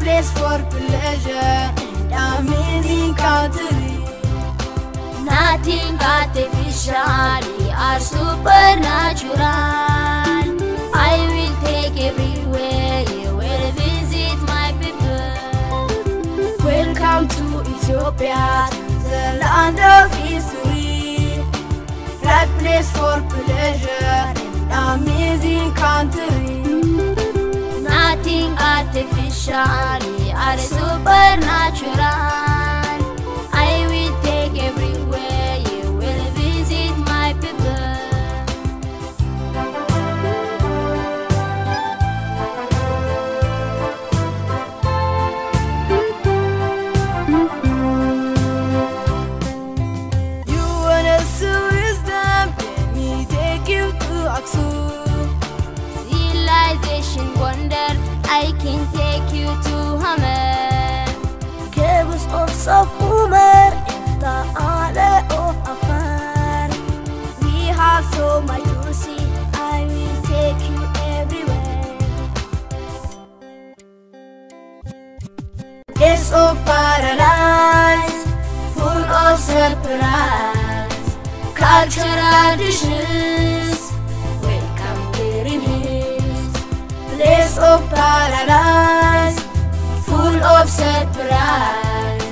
place for pleasure and amazing country. Nothing but artificial or supernatural. I will take everywhere, you will visit my people. Welcome to Ethiopia, the land of history, right place for pleasure and amazing country. Nothing artificial or supernatural. I can take you to Hamer. Caves of Sof Omar in the Isle of Afar. We have so much to see. I will take you everywhere. Days of paradise, full of surprise, cultural dishes. Place of paradise, full of surprise,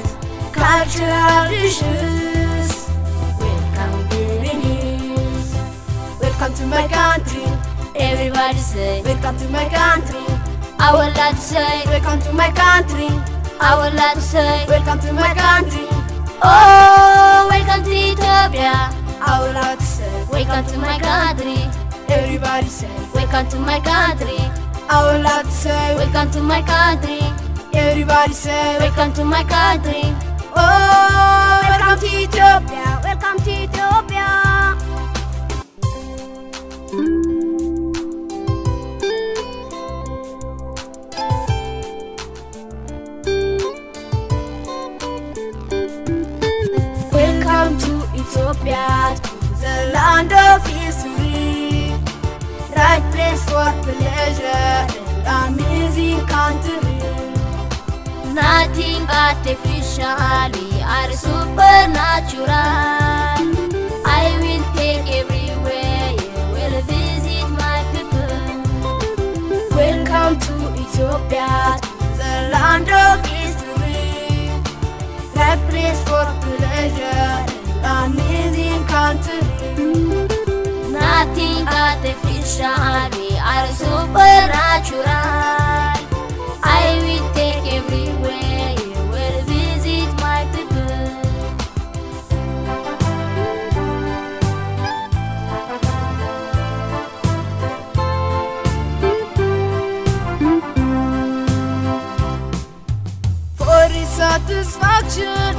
cultural dishes. Welcome here in his. Welcome to my country. Everybody say, Welcome to my country. Like to say, Welcome to my country. Like to say, Welcome to my country. oh, welcome to Ethiopia. I would to say, Welcome to my country. everybody say, Welcome to my country. I would like to say, Welcome to my country. everybody say, Welcome to my country. oh, welcome to Ethiopia, welcome to Ethiopia. Welcome to Ethiopia, the land of history, for pleasure and amazing country. Nothing artificial or supernatural. I will take everywhere, you will visit my people. Welcome to Ethiopia, the land of history, right place for pleasure and amazing country. Nothing artificial or supernatural. I will take everywhere, you will visit my people. For satisfaction,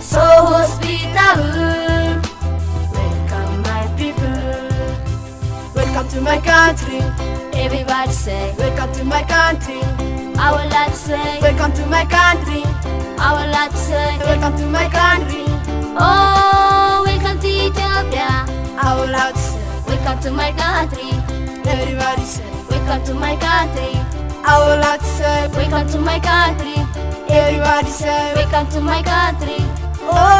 so hospitable. Welcome my people, welcome to my country. Everybody say, Welcome to my country. I would like to say, Welcome to my country. I would like to say, Welcome to my country. oh, welcome to Ethiopia. I would like to say, Welcome to my country. everybody say. Welcome to my country. I would like to say, Welcome to my country. Everybody say. Welcome to my country. Oh,